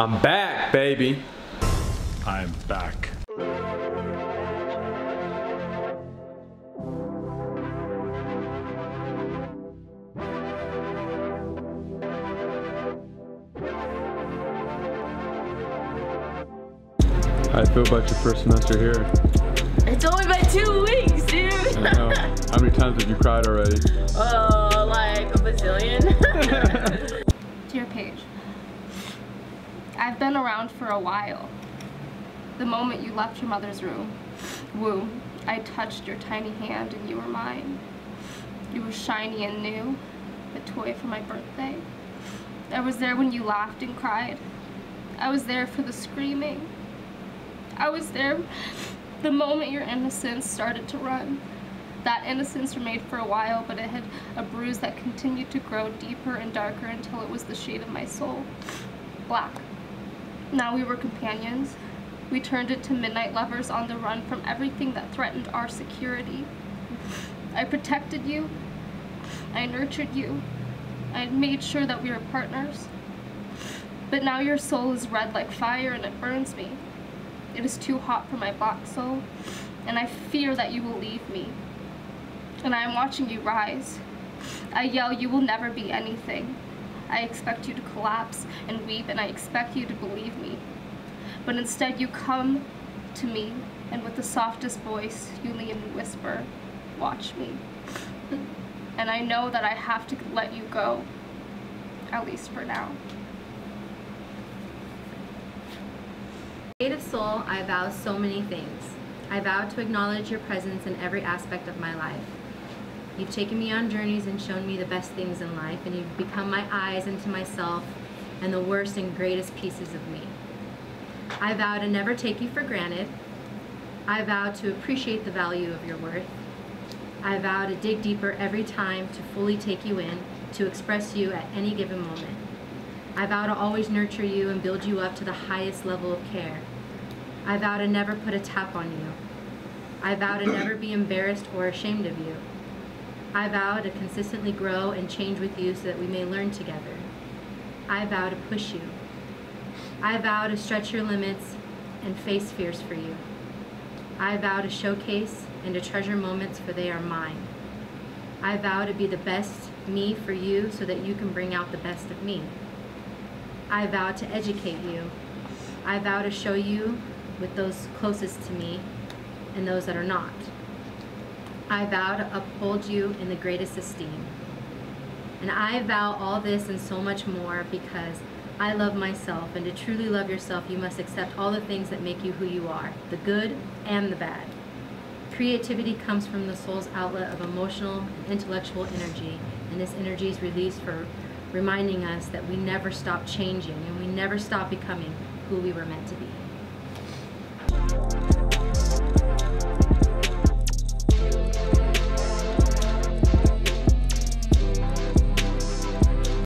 I'm back, baby. I'm back. How you feel about your first semester here? It's only been two weeks, dude. I know. How many times have you cried already? Oh, like a bazillion. I've been around for a while. The moment you left your mother's room, woo, I touched your tiny hand and you were mine. You were shiny and new, a toy for my birthday. I was there when you laughed and cried. I was there for the screaming. I was there the moment your innocence started to run. That innocence remained for a while, but it had a bruise that continued to grow deeper and darker until it was the shade of my soul. Black. Now we were companions. We turned into midnight lovers on the run from everything that threatened our security. I protected you. I nurtured you. I made sure that we were partners. But now your soul is red like fire and it burns me. It is too hot for my black soul, and I fear that you will leave me. And I am watching you rise. I yell, you will never be anything. I expect you to collapse and weep, and I expect you to believe me. But instead, you come to me, and with the softest voice, you lean and whisper, Watch me. And I know that I have to let you go, at least for now. Creative Soul, I vow so many things. I vow to acknowledge your presence in every aspect of my life. You've taken me on journeys and shown me the best things in life, and you've become my eyes into myself and the worst and greatest pieces of me. I vow to never take you for granted. I vow to appreciate the value of your worth. I vow to dig deeper every time to fully take you in, to express you at any given moment. I vow to always nurture you and build you up to the highest level of care. I vow to never put a tap on you. I vow to never be embarrassed or ashamed of you. I vow to consistently grow and change with you so that we may learn together. I vow to push you. I vow to stretch your limits and face fears for you. I vow to showcase and to treasure moments for they are mine. I vow to be the best me for you so that you can bring out the best of me. I vow to educate you. I vow to show you with those closest to me and those that are not. I vow to uphold you in the greatest esteem. And I vow all this and so much more because I love myself, and to truly love yourself, you must accept all the things that make you who you are, the good and the bad. Creativity comes from the soul's outlet of emotional and intellectual energy, and this energy is released for reminding us that we never stop changing and we never stop becoming who we were meant to be.